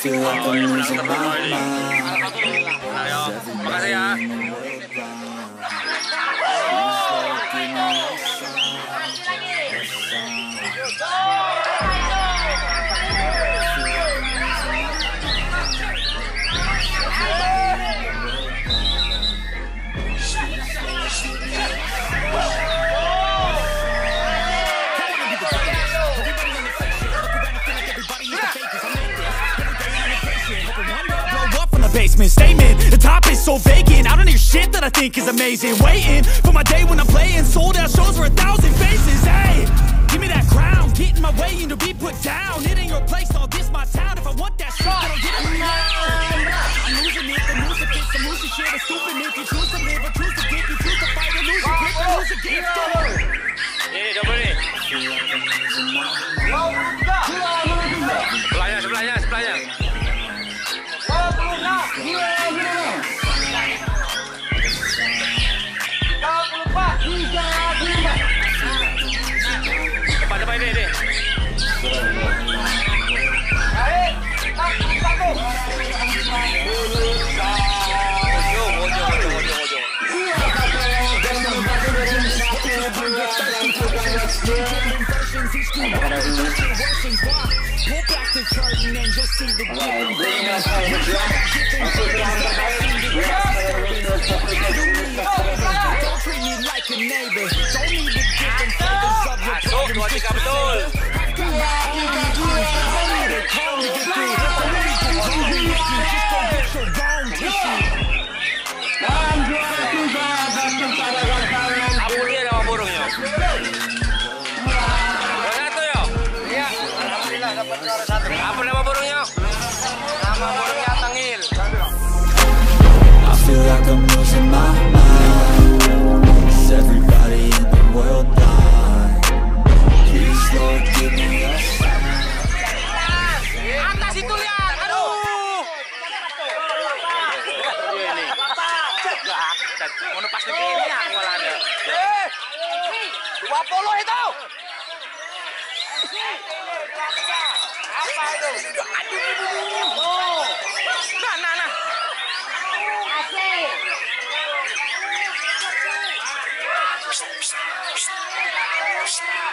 feel like I'm losing my mind. Ayo, makasih ya. Basement, statement. The top is so vacant. I don't hear shit that I think is amazing. Waiting for my day when I'm playing sold out shows for a thousand faces. Hey, give me that crown, get in my way and to be put down. It ain't your place, all this my town. If I want that shit, I don't get it now. I'm losing it, the lose it, I'm losing shit. It's stupid if you choose to live or choose to get, you choose to fight or lose your grip or lose your gift. Curtain and you'll see the Don't need to treat me like a neighbor. Don't need the different flavors of your Masuk, like I'm losing my mind. Is everybody in the world blind? Please, Lord, give me a sign. Atas itu lihat. Aduh. Mau lepas negeri ini ya malah ada. Eh, 20 itu. Apa itu? Aduh. Nah, nah, nah. Psst, psst, psst.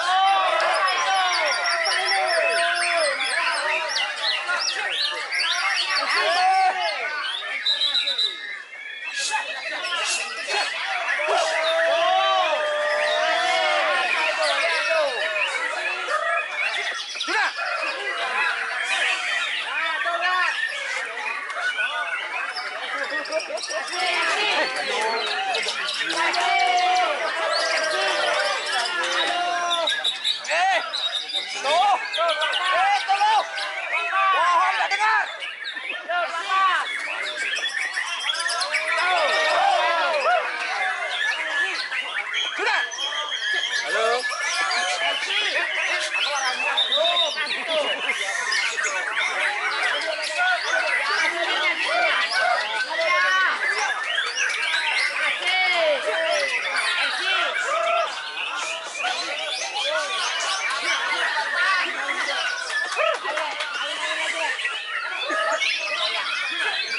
Oh! Yeah.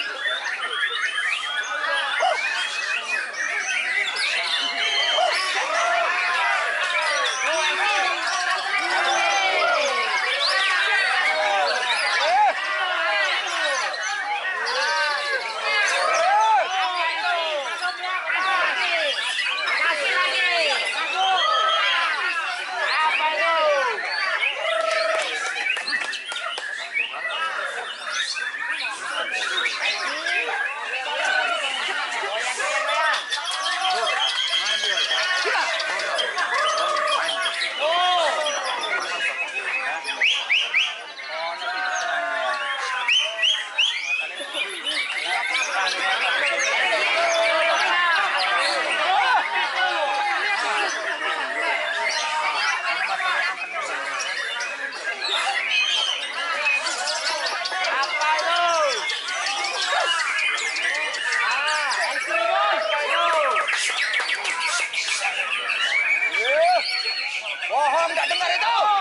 Bohong nggak dengar itu.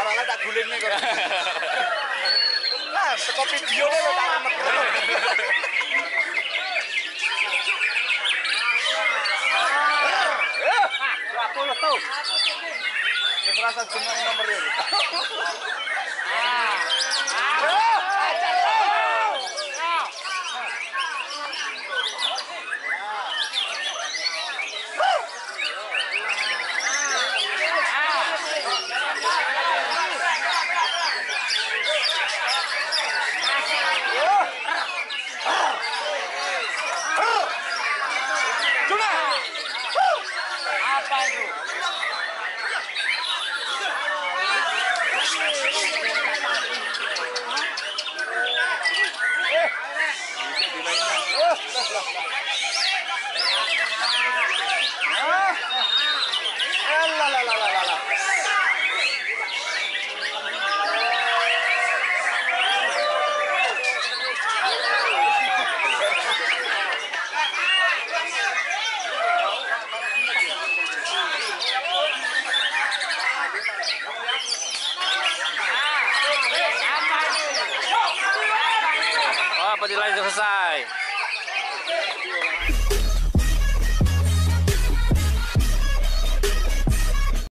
Orangnya tak guling nih kok. Nah, teko video lo ya, tak amat. Aku ya, lo tau. Yang merasa jenuh nomor ini. Ah. Ah. 赛。